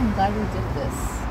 I'm glad we did this.